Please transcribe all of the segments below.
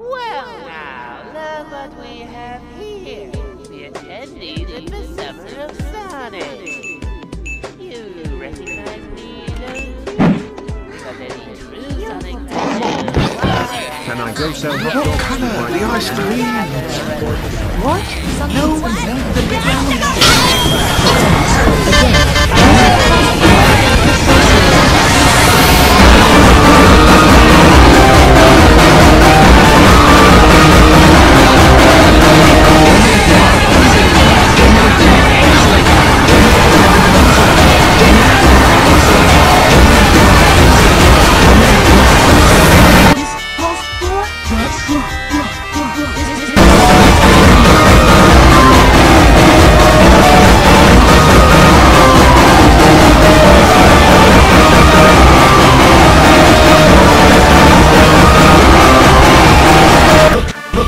Well now, look what we have here. The attendees at the Summer of Sonic. You recognize me, don't you? But any true Sonic Can I go sell hot dogs to buy the ice cream? What? No, Player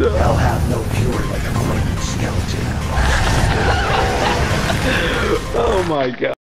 I'll have no cure like a skeleton. Oh my god.